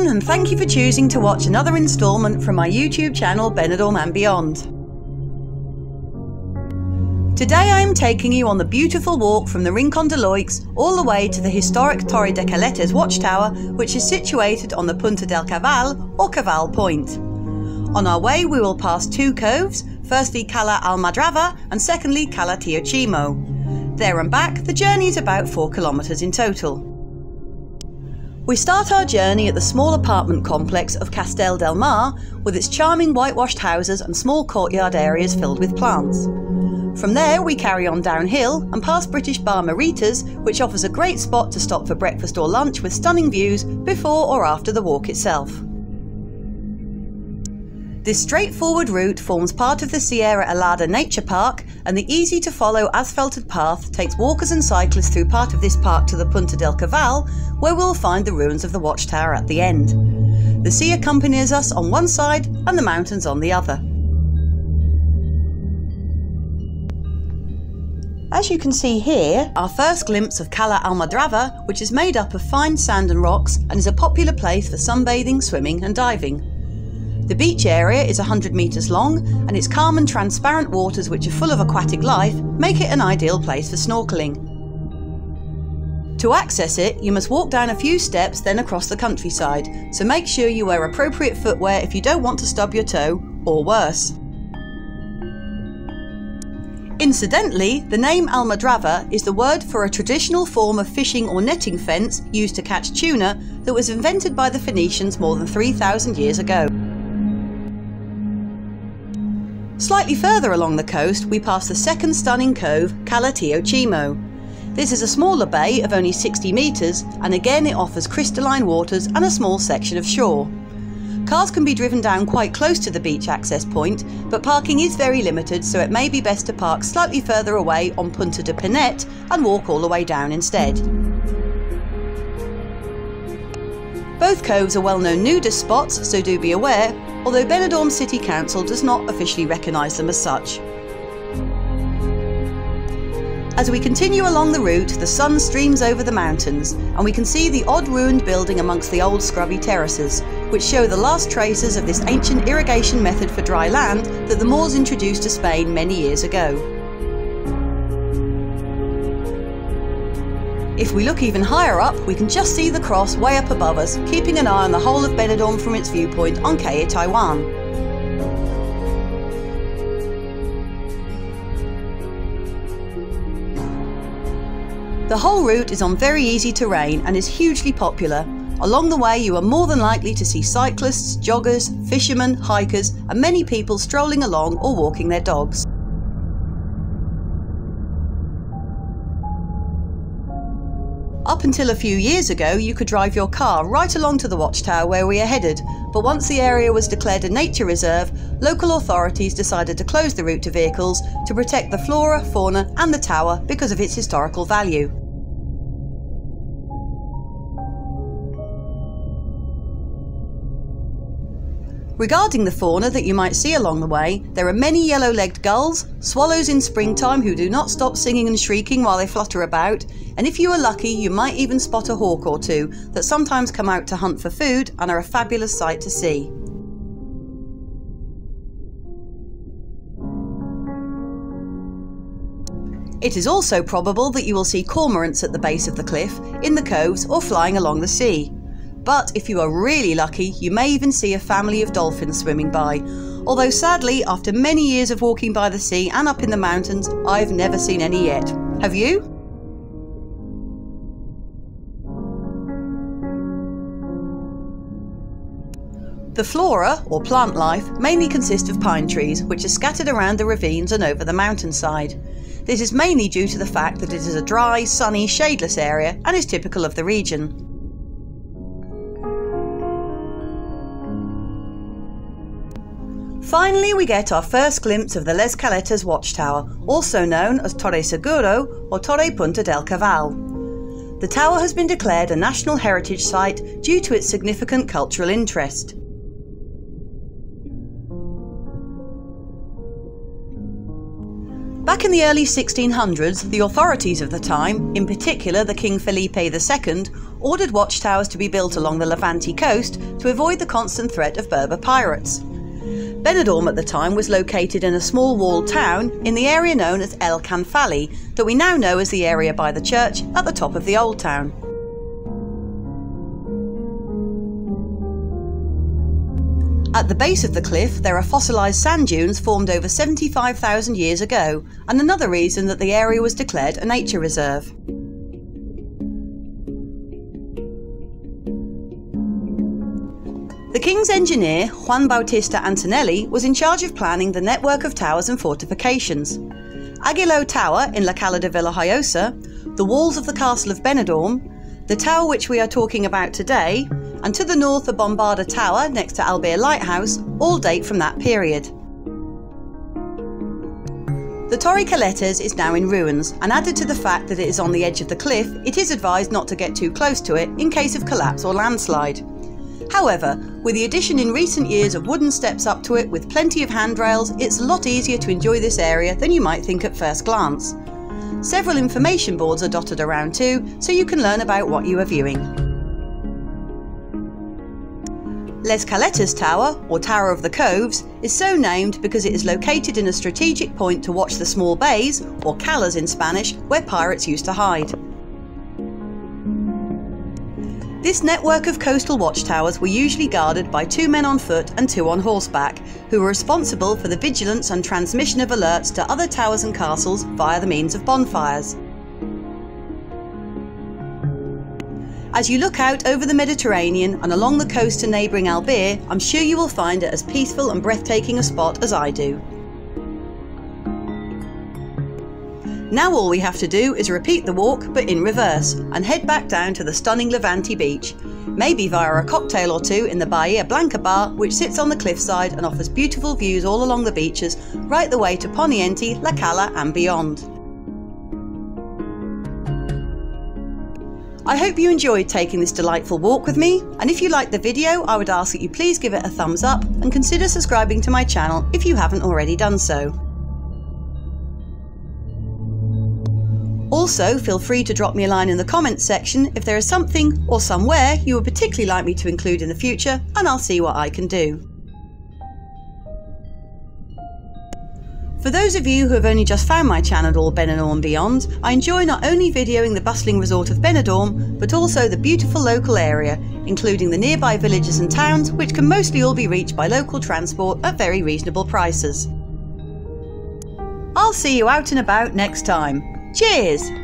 and thank you for choosing to watch another instalment from my YouTube channel Benidorm and Beyond. Today I am taking you on the beautiful walk from the Rincon de Loix all the way to the historic Torre de Caletes watchtower, which is situated on the Punta del Cavall or Cavall Point. On our way we will pass two coves, firstly Cala Almadrava and secondly Cala Tio Ximo. There and back, the journey is about 4 kilometres in total. We start our journey at the small apartment complex of Castel del Mar with its charming whitewashed houses and small courtyard areas filled with plants. From there, we carry on downhill and past British Bar Maritas, which offers a great spot to stop for breakfast or lunch with stunning views before or after the walk itself. This straightforward route forms part of the Sierra Helada Nature Park, and the easy to follow asphalted path takes walkers and cyclists through part of this park to the Punta del Cavall, where we'll find the ruins of the watchtower at the end. The sea accompanies us on one side and the mountains on the other. As you can see here, our first glimpse of Cala Almadrava, which is made up of fine sand and rocks and is a popular place for sunbathing, swimming and diving. The beach area is 100 metres long and its calm and transparent waters, which are full of aquatic life, make it an ideal place for snorkelling. To access it, you must walk down a few steps, then across the countryside, so make sure you wear appropriate footwear if you don't want to stub your toe, or worse. Incidentally, the name Almadrava is the word for a traditional form of fishing or netting fence used to catch tuna that was invented by the Phoenicians more than 3,000 years ago. Slightly further along the coast, we pass the second stunning cove, Cala Tio Ximo. This is a smaller bay of only 60 metres, and again it offers crystalline waters and a small section of shore. Cars can be driven down quite close to the beach access point, but parking is very limited, so it may be best to park slightly further away on Punta de Pinet and walk all the way down instead. Both coves are well known nudist spots, so do be aware, although Benidorm City Council does not officially recognise them as such. As we continue along the route, the sun streams over the mountains, and we can see the odd ruined building amongst the old scrubby terraces, which show the last traces of this ancient irrigation method for dry land that the Moors introduced to Spain many years ago. If we look even higher up, we can just see the cross way up above us, keeping an eye on the whole of Benidorm from its viewpoint on Caye Taiwan. The whole route is on very easy terrain and is hugely popular. Along the way, you are more than likely to see cyclists, joggers, fishermen, hikers, and many people strolling along or walking their dogs. Up until a few years ago, you could drive your car right along to the watchtower where we are headed, but once the area was declared a nature reserve, local authorities decided to close the route to vehicles to protect the flora, fauna, and the tower because of its historical value. Regarding the fauna that you might see along the way, there are many yellow legged gulls, swallows in springtime who do not stop singing and shrieking while they flutter about, and if you are lucky, you might even spot a hawk or two that sometimes come out to hunt for food and are a fabulous sight to see. It is also probable that you will see cormorants at the base of the cliff, in the coves, or flying along the sea. But if you are really lucky, you may even see a family of dolphins swimming by. Although sadly, after many years of walking by the sea and up in the mountains, I've never seen any yet. Have you? The flora, or plant life, mainly consists of pine trees, which are scattered around the ravines and over the mountainside. This is mainly due to the fact that it is a dry, sunny, shadeless area and is typical of the region. Finally, we get our first glimpse of the Les Caletes watchtower, also known as Torre Seguro or Torre Punta del Cavall. The tower has been declared a National Heritage Site due to its significant cultural interest. Back in the early 1600s, the authorities of the time, in particular the King Felipe II, ordered watchtowers to be built along the Levante coast to avoid the constant threat of Berber pirates. Benidorm at the time was located in a small walled town in the area known as El Canfali, that we now know as the area by the church at the top of the old town. At the base of the cliff, there are fossilised sand dunes formed over 75,000 years ago, and another reason that the area was declared a nature reserve. King's engineer, Juan Bautista Antonelli, was in charge of planning the network of towers and fortifications. Aguilo Tower in La Cala de Villajoyosa, the walls of the castle of Benidorm, the tower which we are talking about today, and to the north the Bombarda Tower next to Albir Lighthouse all date from that period. The Torre Caletes is now in ruins, and added to the fact that it is on the edge of the cliff, it is advised not to get too close to it in case of collapse or landslide. However, with the addition in recent years of wooden steps up to it with plenty of handrails, it's a lot easier to enjoy this area than you might think at first glance. Several information boards are dotted around too, so you can learn about what you are viewing. Les Caletas Tower, or Tower of the Coves, is so named because it is located in a strategic point to watch the small bays, or calas in Spanish, where pirates used to hide. This network of coastal watchtowers were usually guarded by two men on foot and two on horseback, who were responsible for the vigilance and transmission of alerts to other towers and castles via the means of bonfires. As you look out over the Mediterranean and along the coast to neighbouring Albir, I'm sure you will find it as peaceful and breathtaking a spot as I do. Now all we have to do is repeat the walk but in reverse and head back down to the stunning Levante beach, maybe via a cocktail or two in the Bahia Blanca bar which sits on the cliffside and offers beautiful views all along the beaches right the way to Poniente, La Cala and beyond. I hope you enjoyed taking this delightful walk with me, and if you liked the video, I would ask that you please give it a thumbs up and consider subscribing to my channel if you haven't already done so. Also, feel free to drop me a line in the comments section if there is something or somewhere you would particularly like me to include in the future, and I'll see what I can do. For those of you who have only just found my channel All Benidorm and Beyond, I enjoy not only videoing the bustling resort of Benidorm, but also the beautiful local area, including the nearby villages and towns, which can mostly all be reached by local transport at very reasonable prices. I'll see you out and about next time. Cheers!